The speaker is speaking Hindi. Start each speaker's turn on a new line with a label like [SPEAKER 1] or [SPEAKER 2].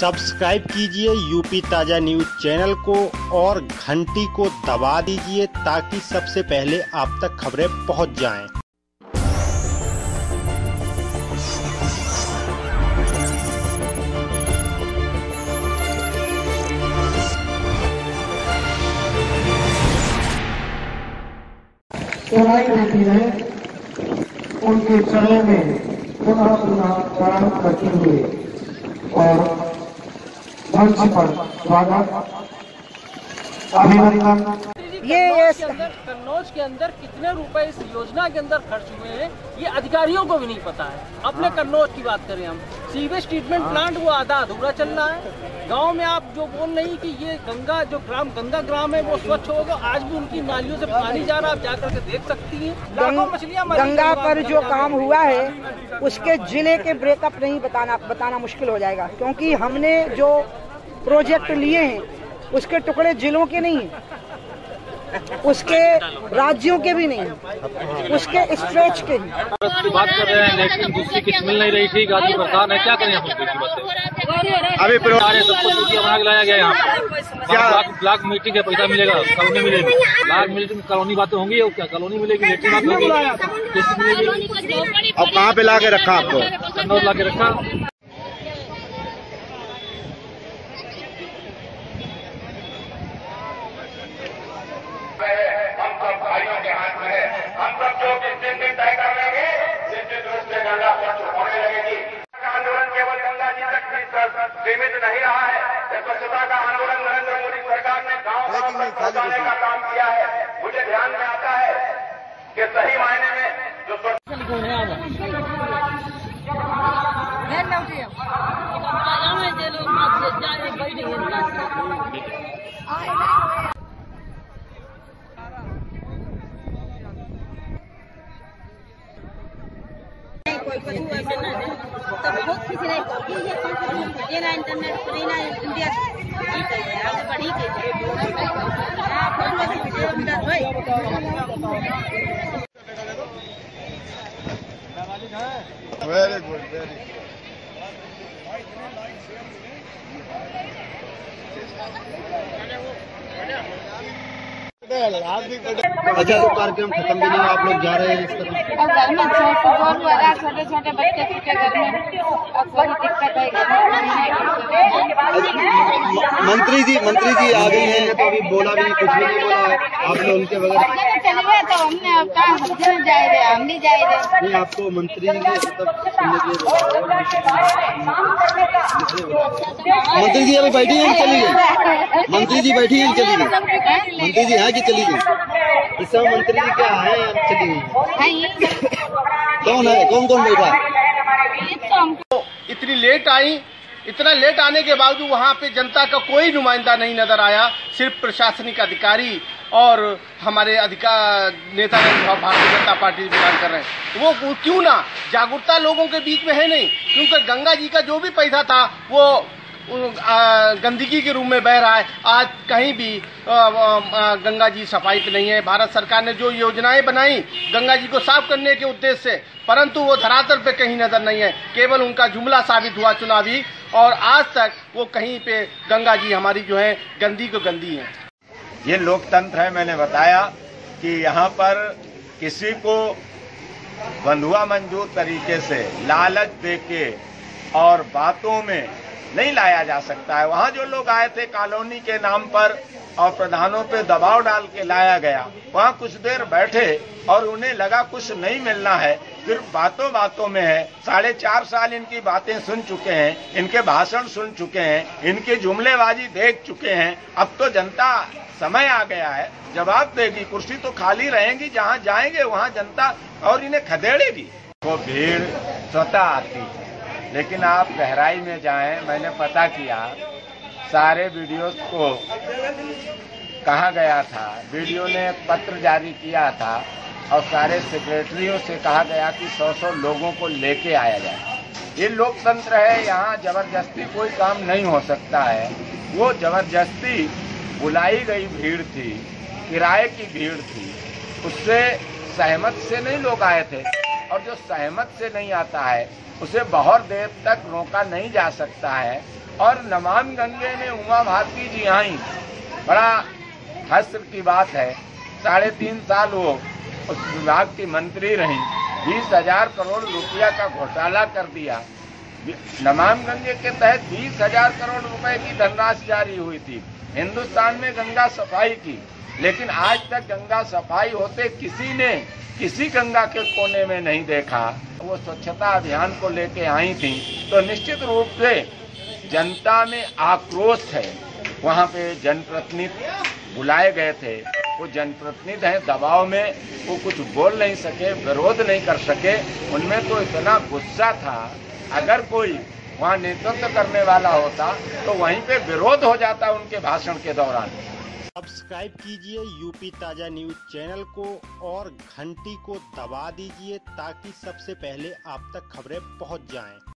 [SPEAKER 1] सब्सक्राइब कीजिए यूपी ताज़ा न्यूज़ चैनल को और घंटी को दबा दीजिए ताकि सबसे पहले आप तक खबरें पहुँच जाएँ।
[SPEAKER 2] उनके चरणों में पुनः पुनः प्रणाम करते हुए और मंच पर स्वागत अभिनंदन।
[SPEAKER 3] ये के अंदर कन्नौज के अंदर कितने रुपए इस योजना के अंदर खर्च हुए हैं ये अधिकारियों को भी नहीं पता है। अपने कन्नौज की बात करें हम सीवेज ट्रीटमेंट प्लांट वो आधा अधूरा चल रहा है। गाँव में आप जो बोल रही कि ये गंगा जो ग्राम गंगा ग्राम है वो स्वच्छ होगा आज भी उनकी नालियों से पानी जा रहा है आप जाकर के देख सकती हैं। लाखों मछलियाँ हैं
[SPEAKER 4] गंगा पर जो काम हुआ है उसके ज़िले के ब्रेकअप नहीं बताना बताना मुश्किल हो जाएगा क्योंकि हमने जो प्रोजेक्ट लिए हैं। उसके टुकड़े जिलों के नहीं हैं। उसके राज्यों के भी नहीं हैं। उसके स्ट्रेच के हैं।
[SPEAKER 5] बात कर रहे हैं लेकिन दूसरी किस्त मिल नहीं रही थी गाजी परेशान है क्या करें हम लोग की बात
[SPEAKER 6] अभी प्रो-
[SPEAKER 5] सबको बना के लाया गया यहाँ पर।
[SPEAKER 6] क्या-
[SPEAKER 5] लाख लाख मीटिंग का पैसा मिलेगा कॉलोनी मिलेगी। लाख मीटिंग कॉलोनी बातें होंगी और क्या कॉलोनी मिलेगी लेटरिन बात होगी?
[SPEAKER 6] कहाँ पे ला के रखा आपको?
[SPEAKER 5] कन्नौज ला के रखा
[SPEAKER 7] हम सब भाइयों के हाथ में है हम सब जो जिस दिन दिन तय कर लेंगे निश्चित रूप से गंगा स्वच्छ होने लगेगी। का आंदोलन केवल गंगा जी तक भी सीमित नहीं रहा है। स्वच्छता का आंदोलन नरेंद्र मोदी सरकार ने गाँव गाँव तक पहुँचाने का काम किया है। मुझे ध्यान में आता है कि सही मायने में जो स्वच्छ
[SPEAKER 8] बहुत खुशी होगी ये देना इंटरनेट देना इंडिया आगे बढ़ी
[SPEAKER 6] वेरी गुड वेरी अच्छा तो कार्यक्रम खत्म भी नहीं आप लोग जा रहे हैं इस तरह?
[SPEAKER 8] घर में छोटे फुटबॉल वाला छोटे छोटे बच्चे छूटे घर में अब दिक्कत है
[SPEAKER 6] मंत्री जी मंत्री जी आ गई हैं। तो अभी बोला भी कुछ भी नहीं बोला आप आपने उनके बगैर
[SPEAKER 8] चले गए तो हमने अब जन
[SPEAKER 6] आपको मंत्री मतलब। मंत्री जी अभी बैठी हैं चली गई। मंत्री जी बैठी हैं चली गई। मंत्री जी हैं कि चली गई? इस समय मंत्री जी क्या है चली गई। कौन है? कौन कौन बैठा?
[SPEAKER 8] तो
[SPEAKER 9] इतनी लेट आई इतना लेट आने के बावजूद वहाँ पे जनता का कोई नुमाइंदा नहीं नज़र आया सिर्फ़ प्रशासनिक अधिकारी और हमारे अधिकार, नेता भारतीय जनता पार्टी बिलोंग कर रहे हैं। वो क्यों ना? जागरूकता लोगों के बीच में है नहीं। क्योंकि गंगा जी का जो भी पैसा था, वो गंदगी के रूप में बह रहा है। आज कहीं भी गंगा जी सफ़ाई पे नहीं है। भारत सरकार ने जो योजनाएँ बनाई, गंगा जी को साफ़ करने के उद्देश्य से, परंतु वो धरातल पे कहीं नज़र नहीं है। केवल उनका जुमला साबित हुआ चुनावी, और आज तक वो कहीं पे गंगा जी हमारी जो है, गंदी को गंदी है।
[SPEAKER 6] ये लोकतंत्र है, मैंने बताया कि यहाँ पर किसी को बंधुआ मंजूर तरीके से लालच देके और बातों में नहीं लाया जा सकता है। वहाँ जो लोग आए थे कॉलोनी के नाम पर और प्रधानों पे दबाव डाल के लाया गया, वहाँ कुछ देर बैठे और उन्हें लगा कुछ नहीं मिलना है। फिर बातों बातों में है, साढ़े चार साल इनकी बातें सुन चुके हैं, इनके भाषण सुन चुके हैं, इनकी जुमलेबाजी देख चुके हैं। अब तो जनता समय आ गया है, जवाब देगी, कुर्सी तो खाली रहेंगी, जहाँ जाएँगे वहाँ जनता और इन्हें खदेड़ेगी। वो भीड़ स्वतः आती है। लेकिन आप गहराई में जाएँ, मैंने पता किया, सारे वीडियोस को कहा गया था, वीडियो ने पत्र जारी किया था और सारे सेक्रेटरियों से कहा गया कि सौ सौ लोगों को लेके आया जाए। ये लोकतंत्र है, यहाँ ज़बरदस्ती कोई काम नहीं हो सकता है। वो ज़बरदस्ती बुलाई गई भीड़ थी, किराए की भीड़ थी। उससे सहमत से नहीं लोग आए थे और जो सहमत से नहीं आता है उसे बहुत देर तक रोका नहीं जा सकता है। और नमाम गंगे में उमा भारती जी आई। बड़ा हस्र की बात है। साढ़े तीन साल वो उस विभाग की मंत्री रही। बीस हज़ार करोड़ रुपया का घोटाला कर दिया। नमाम गंगे के तहत बीस हज़ार करोड़ रुपए की धनराशि जारी हुई थी। हिंदुस्तान में गंगा सफ़ाई की। लेकिन आज तक गंगा सफ़ाई होते किसी ने, किसी गंगा के कोने में नहीं देखा। वो स्वच्छता अभियान को लेके आई थी। तो निश्चित रूप से जनता में आक्रोश है। वहाँ पे जनप्रतिनिधि बुलाए गए थे। वो जनप्रतिनिधि हैं, दबाव में वो कुछ बोल नहीं सके, विरोध नहीं कर सके। उनमें तो इतना गुस्सा था, अगर कोई वहाँ नेतृत्व करने वाला होता तो वहीं पे विरोध हो जाता उनके भाषण के दौरान।
[SPEAKER 1] सब्सक्राइब कीजिए यूपी ताज़ा न्यूज़ चैनल को और घंटी को दबा दीजिए ताकि सबसे पहले आप तक खबरें पहुँच जाएँ।